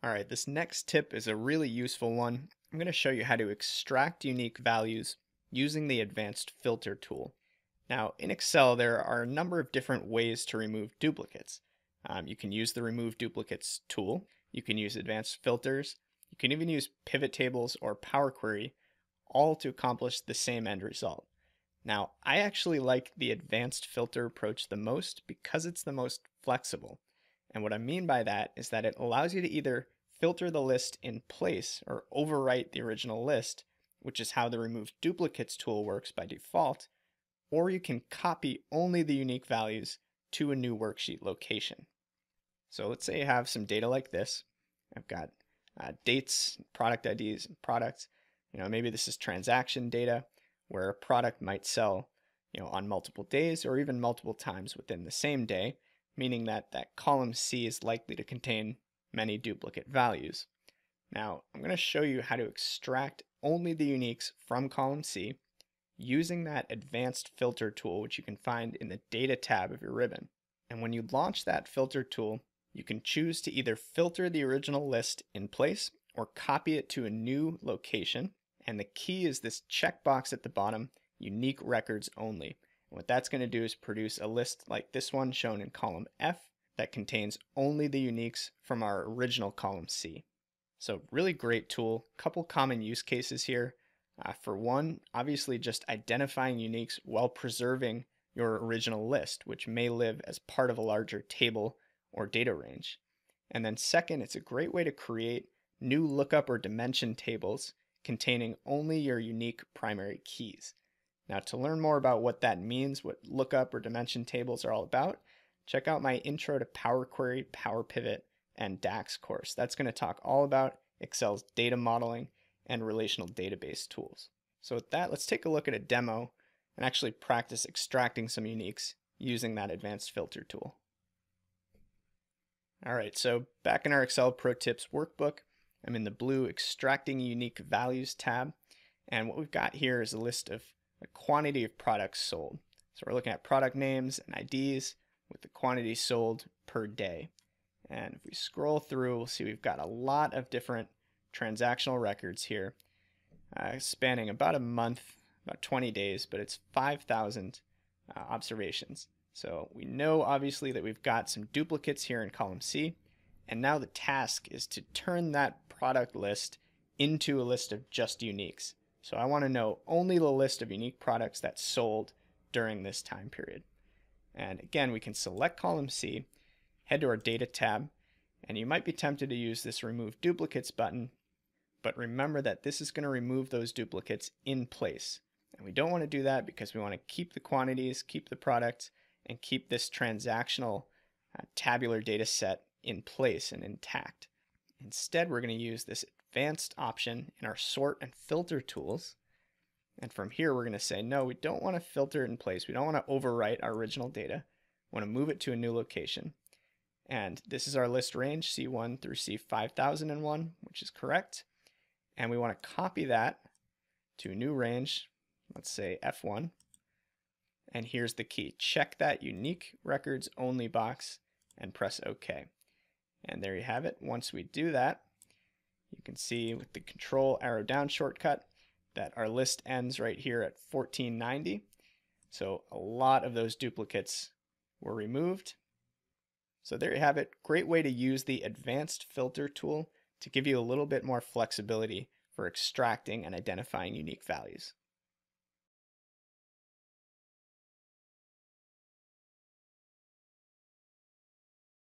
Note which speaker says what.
Speaker 1: All right, this next tip is a really useful one. I'm going to show you how to extract unique values using the advanced filter tool. Now, in Excel, there are a number of different ways to remove duplicates. Um, you can use the remove duplicates tool. You can use advanced filters. You can even use pivot tables or Power Query, all to accomplish the same end result. Now, I actually like the advanced filter approach the most because it's the most flexible. And what I mean by that is that it allows you to either filter the list in place or overwrite the original list, which is how the remove duplicates tool works by default, or you can copy only the unique values to a new worksheet location. So let's say you have some data like this. I've got uh, dates, product IDs, and products. You know, maybe this is transaction data where a product might sell, you know, on multiple days or even multiple times within the same day meaning that that column C is likely to contain many duplicate values. Now, I'm going to show you how to extract only the uniques from column C using that advanced filter tool, which you can find in the data tab of your ribbon. And when you launch that filter tool, you can choose to either filter the original list in place or copy it to a new location. And the key is this checkbox at the bottom, unique records only. What that's going to do is produce a list like this one shown in column F that contains only the uniques from our original column C. So really great tool. Couple common use cases here. Uh, for one, obviously just identifying uniques while preserving your original list, which may live as part of a larger table or data range. And then second, it's a great way to create new lookup or dimension tables containing only your unique primary keys. Now to learn more about what that means, what lookup or dimension tables are all about, check out my Intro to Power Query, Power Pivot, and DAX course. That's going to talk all about Excel's data modeling and relational database tools. So with that, let's take a look at a demo and actually practice extracting some uniques using that advanced filter tool. All right, so back in our Excel Pro Tips workbook, I'm in the blue Extracting Unique Values tab. And what we've got here is a list of the quantity of products sold. So we're looking at product names and IDs with the quantity sold per day. And if we scroll through, we'll see we've got a lot of different transactional records here, uh, spanning about a month, about 20 days, but it's 5,000 uh, observations. So we know obviously that we've got some duplicates here in column C, and now the task is to turn that product list into a list of just uniques. So I want to know only the list of unique products that sold during this time period. And again, we can select column C, head to our data tab, and you might be tempted to use this remove duplicates button, but remember that this is going to remove those duplicates in place. And we don't want to do that because we want to keep the quantities, keep the products, and keep this transactional uh, tabular data set in place and intact. Instead, we're going to use this advanced option in our sort and filter tools. And from here, we're going to say, no, we don't want to filter it in place. We don't want to overwrite our original data. We want to move it to a new location. And this is our list range, C1 through C5001, which is correct. And we want to copy that to a new range, let's say F1. And here's the key. Check that unique records only box and press OK. And there you have it. Once we do that, you can see with the control arrow down shortcut that our list ends right here at 1490. So a lot of those duplicates were removed. So there you have it. Great way to use the advanced filter tool to give you a little bit more flexibility for extracting and identifying unique values.